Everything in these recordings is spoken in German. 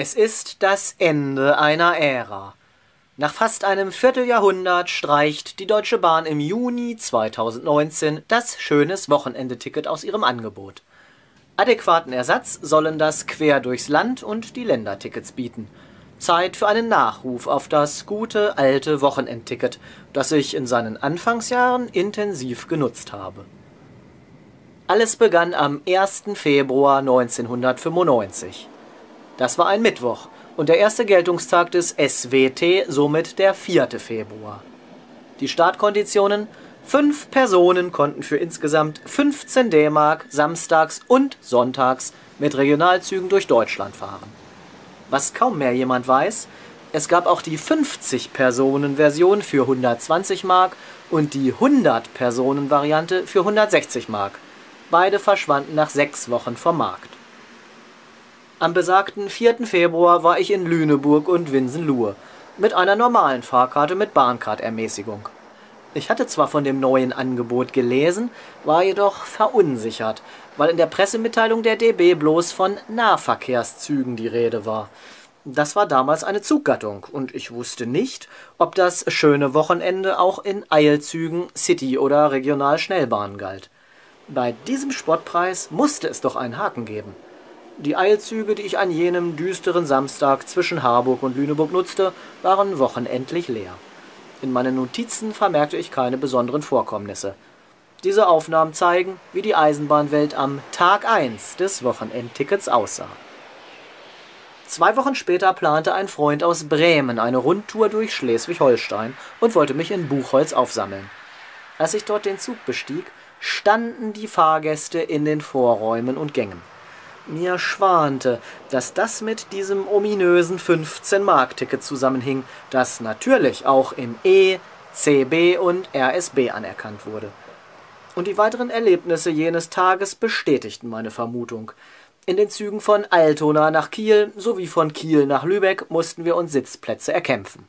Es ist das Ende einer Ära. Nach fast einem Vierteljahrhundert streicht die Deutsche Bahn im Juni 2019 das Schönes Wochenendeticket aus ihrem Angebot. Adäquaten Ersatz sollen das Quer durchs Land und die Ländertickets bieten. Zeit für einen Nachruf auf das gute alte Wochenendticket, das ich in seinen Anfangsjahren intensiv genutzt habe. Alles begann am 1. Februar 1995. Das war ein Mittwoch und der erste Geltungstag des SWT somit der 4. Februar. Die Startkonditionen Fünf Personen konnten für insgesamt 15 D-Mark samstags und sonntags mit Regionalzügen durch Deutschland fahren. Was kaum mehr jemand weiß, es gab auch die 50-Personen-Version für 120 Mark und die 100-Personen-Variante für 160 Mark. Beide verschwanden nach sechs Wochen vom Markt. Am besagten 4. Februar war ich in Lüneburg und Winsenlohe mit einer normalen Fahrkarte mit Bahncard-Ermäßigung. Ich hatte zwar von dem neuen Angebot gelesen, war jedoch verunsichert, weil in der Pressemitteilung der DB bloß von Nahverkehrszügen die Rede war. Das war damals eine Zuggattung und ich wusste nicht, ob das schöne Wochenende auch in Eilzügen, City- oder Regionalschnellbahnen galt. Bei diesem Spottpreis musste es doch einen Haken geben. Die Eilzüge, die ich an jenem düsteren Samstag zwischen Harburg und Lüneburg nutzte, waren wochenendlich leer. In meinen Notizen vermerkte ich keine besonderen Vorkommnisse. Diese Aufnahmen zeigen, wie die Eisenbahnwelt am Tag 1 des Wochenendtickets aussah. Zwei Wochen später plante ein Freund aus Bremen eine Rundtour durch Schleswig-Holstein und wollte mich in Buchholz aufsammeln. Als ich dort den Zug bestieg, standen die Fahrgäste in den Vorräumen und Gängen. Mir schwante, dass das mit diesem ominösen 15-Mark-Ticket zusammenhing, das natürlich auch im E, CB und RSB anerkannt wurde. Und die weiteren Erlebnisse jenes Tages bestätigten meine Vermutung. In den Zügen von Altona nach Kiel sowie von Kiel nach Lübeck mussten wir uns Sitzplätze erkämpfen.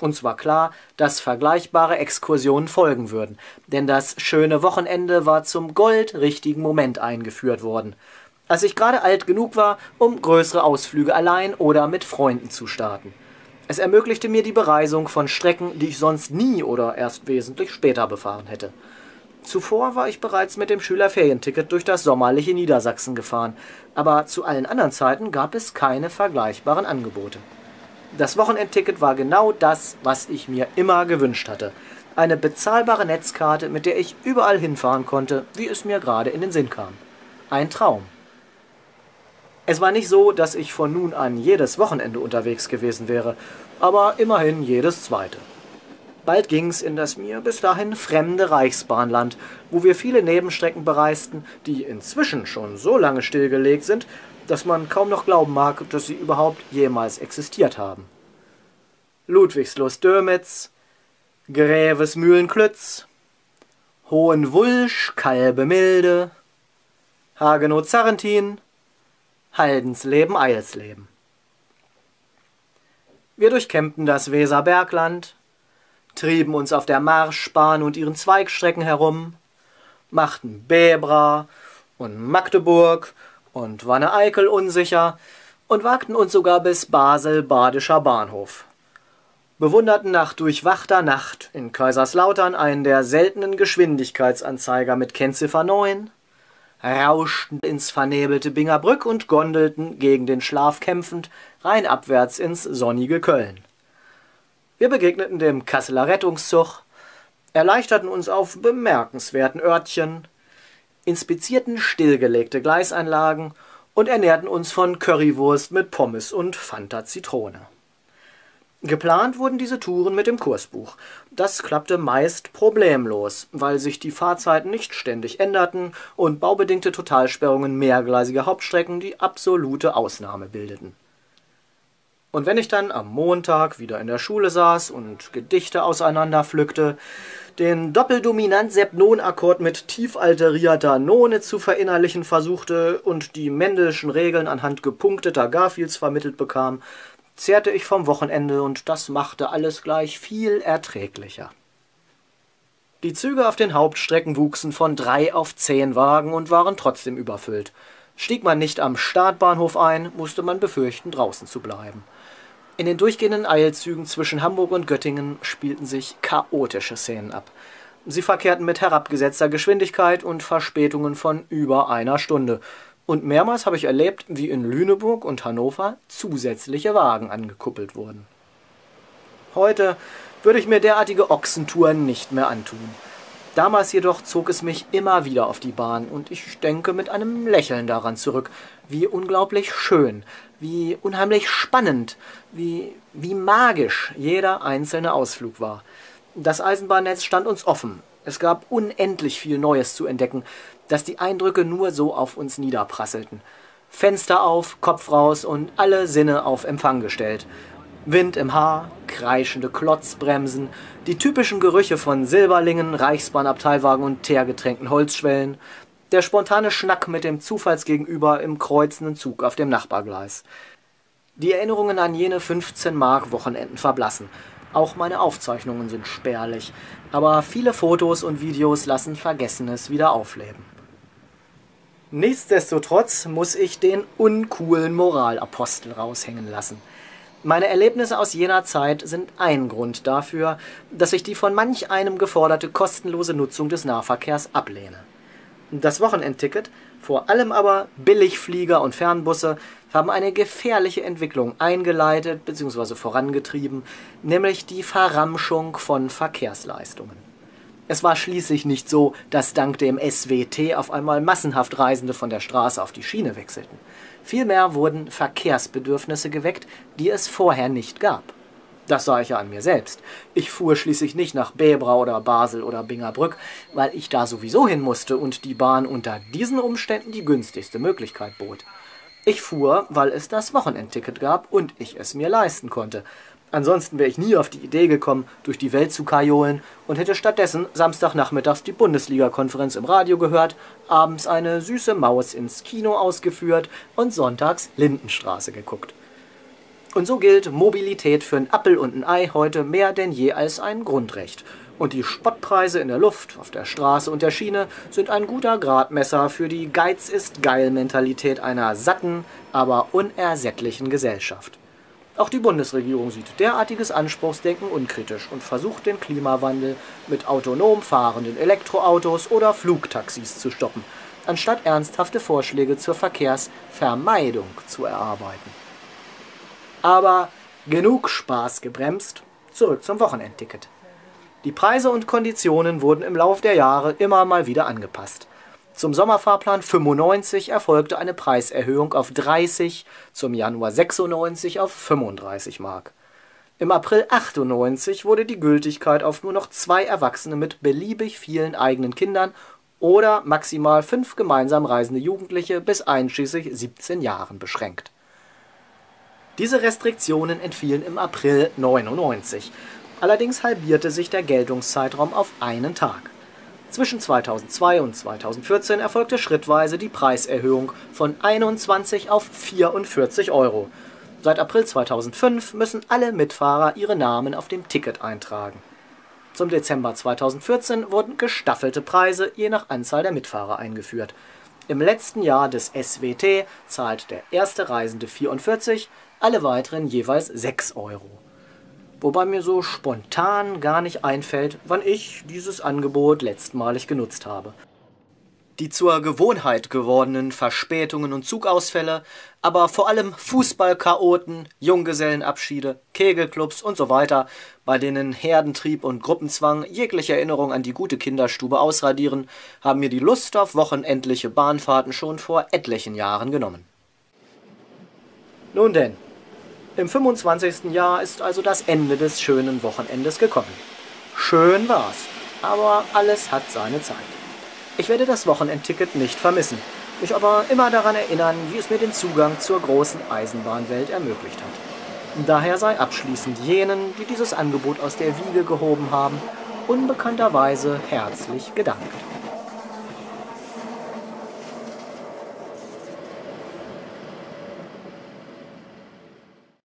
Uns war klar, dass vergleichbare Exkursionen folgen würden, denn das schöne Wochenende war zum goldrichtigen Moment eingeführt worden als ich gerade alt genug war, um größere Ausflüge allein oder mit Freunden zu starten. Es ermöglichte mir die Bereisung von Strecken, die ich sonst nie oder erst wesentlich später befahren hätte. Zuvor war ich bereits mit dem Schülerferienticket durch das sommerliche Niedersachsen gefahren, aber zu allen anderen Zeiten gab es keine vergleichbaren Angebote. Das Wochenendticket war genau das, was ich mir immer gewünscht hatte. Eine bezahlbare Netzkarte, mit der ich überall hinfahren konnte, wie es mir gerade in den Sinn kam. Ein Traum. Es war nicht so, dass ich von nun an jedes Wochenende unterwegs gewesen wäre, aber immerhin jedes zweite. Bald ging's in das mir bis dahin fremde Reichsbahnland, wo wir viele Nebenstrecken bereisten, die inzwischen schon so lange stillgelegt sind, dass man kaum noch glauben mag, dass sie überhaupt jemals existiert haben. Ludwigslust-Dürmitz, Gräves-Mühlen-Klütz, Hohenwulsch, Kalbe-Milde, Hagenow-Zarrentin, Haldensleben, Eilsleben. Wir durchkämmten das Weserbergland, trieben uns auf der Marschbahn und ihren Zweigstrecken herum, machten Bebra und Magdeburg und Wanne-Eickel unsicher und wagten uns sogar bis Basel-Badischer Bahnhof. Bewunderten nach durchwachter Nacht in Kaiserslautern einen der seltenen Geschwindigkeitsanzeiger mit Kennziffer 9, rauschten ins vernebelte Bingerbrück und gondelten, gegen den Schlaf kämpfend, rheinabwärts ins sonnige Köln. Wir begegneten dem Kasseler Rettungszug, erleichterten uns auf bemerkenswerten Örtchen, inspizierten stillgelegte Gleisanlagen und ernährten uns von Currywurst mit Pommes und Fanta Zitrone. Geplant wurden diese Touren mit dem Kursbuch. Das klappte meist problemlos, weil sich die Fahrzeiten nicht ständig änderten und baubedingte Totalsperrungen mehrgleisiger Hauptstrecken die absolute Ausnahme bildeten. Und wenn ich dann am Montag wieder in der Schule saß und Gedichte auseinanderpflückte, den Doppeldominant-Sepnon-Akkord mit tief alterierter None zu verinnerlichen versuchte und die Mendelschen Regeln anhand gepunkteter Garfields vermittelt bekam, zehrte ich vom Wochenende und das machte alles gleich viel erträglicher. Die Züge auf den Hauptstrecken wuchsen von drei auf zehn Wagen und waren trotzdem überfüllt. Stieg man nicht am Startbahnhof ein, musste man befürchten, draußen zu bleiben. In den durchgehenden Eilzügen zwischen Hamburg und Göttingen spielten sich chaotische Szenen ab. Sie verkehrten mit herabgesetzter Geschwindigkeit und Verspätungen von über einer Stunde. Und mehrmals habe ich erlebt, wie in Lüneburg und Hannover zusätzliche Wagen angekuppelt wurden. Heute würde ich mir derartige Ochsentouren nicht mehr antun. Damals jedoch zog es mich immer wieder auf die Bahn und ich denke mit einem Lächeln daran zurück, wie unglaublich schön, wie unheimlich spannend, wie, wie magisch jeder einzelne Ausflug war. Das Eisenbahnnetz stand uns offen. Es gab unendlich viel Neues zu entdecken, dass die Eindrücke nur so auf uns niederprasselten. Fenster auf, Kopf raus und alle Sinne auf Empfang gestellt. Wind im Haar, kreischende Klotzbremsen, die typischen Gerüche von Silberlingen, Reichsbahnabteilwagen und teergetränkten Holzschwellen, der spontane Schnack mit dem Zufallsgegenüber im kreuzenden Zug auf dem Nachbargleis. Die Erinnerungen an jene 15 Mark Wochenenden verblassen. Auch meine Aufzeichnungen sind spärlich, aber viele Fotos und Videos lassen Vergessenes wieder aufleben. Nichtsdestotrotz muss ich den uncoolen Moralapostel raushängen lassen – meine Erlebnisse aus jener Zeit sind ein Grund dafür, dass ich die von manch einem geforderte kostenlose Nutzung des Nahverkehrs ablehne. Das Wochenendticket, vor allem aber Billigflieger und Fernbusse, haben eine gefährliche Entwicklung eingeleitet bzw. vorangetrieben, nämlich die Verramschung von Verkehrsleistungen. Es war schließlich nicht so, dass dank dem SWT auf einmal massenhaft Reisende von der Straße auf die Schiene wechselten. Vielmehr wurden Verkehrsbedürfnisse geweckt, die es vorher nicht gab. Das sah ich ja an mir selbst. Ich fuhr schließlich nicht nach Bebra oder Basel oder Bingerbrück, weil ich da sowieso hin musste und die Bahn unter diesen Umständen die günstigste Möglichkeit bot. Ich fuhr, weil es das Wochenendticket gab und ich es mir leisten konnte. Ansonsten wäre ich nie auf die Idee gekommen, durch die Welt zu kajolen und hätte stattdessen Samstagnachmittags die Bundesliga-Konferenz im Radio gehört, abends eine süße Maus ins Kino ausgeführt und sonntags Lindenstraße geguckt. Und so gilt Mobilität für ein Appel und ein Ei heute mehr denn je als ein Grundrecht. Und die Spottpreise in der Luft, auf der Straße und der Schiene sind ein guter Gradmesser für die Geiz ist geil Mentalität einer satten, aber unersättlichen Gesellschaft. Auch die Bundesregierung sieht derartiges Anspruchsdenken unkritisch und versucht den Klimawandel mit autonom fahrenden Elektroautos oder Flugtaxis zu stoppen, anstatt ernsthafte Vorschläge zur Verkehrsvermeidung zu erarbeiten. Aber genug Spaß gebremst, zurück zum Wochenendticket. Die Preise und Konditionen wurden im Lauf der Jahre immer mal wieder angepasst. Zum Sommerfahrplan 95 erfolgte eine Preiserhöhung auf 30, zum Januar 96 auf 35 Mark. Im April 98 wurde die Gültigkeit auf nur noch zwei Erwachsene mit beliebig vielen eigenen Kindern oder maximal fünf gemeinsam reisende Jugendliche bis einschließlich 17 Jahren beschränkt. Diese Restriktionen entfielen im April 99. Allerdings halbierte sich der Geltungszeitraum auf einen Tag. Zwischen 2002 und 2014 erfolgte schrittweise die Preiserhöhung von 21 auf 44 Euro. Seit April 2005 müssen alle Mitfahrer ihre Namen auf dem Ticket eintragen. Zum Dezember 2014 wurden gestaffelte Preise je nach Anzahl der Mitfahrer eingeführt. Im letzten Jahr des SWT zahlt der erste Reisende 44, alle weiteren jeweils 6 Euro wobei mir so spontan gar nicht einfällt, wann ich dieses Angebot letztmalig genutzt habe. Die zur Gewohnheit gewordenen Verspätungen und Zugausfälle, aber vor allem Fußballchaoten, Junggesellenabschiede, Kegelclubs und so weiter, bei denen Herdentrieb und Gruppenzwang jegliche Erinnerung an die gute Kinderstube ausradieren, haben mir die Lust auf wochenendliche Bahnfahrten schon vor etlichen Jahren genommen. Nun denn, im 25. Jahr ist also das Ende des schönen Wochenendes gekommen. Schön war's, aber alles hat seine Zeit. Ich werde das Wochenendticket nicht vermissen, mich aber immer daran erinnern, wie es mir den Zugang zur großen Eisenbahnwelt ermöglicht hat. Daher sei abschließend jenen, die dieses Angebot aus der Wiege gehoben haben, unbekannterweise herzlich gedankt.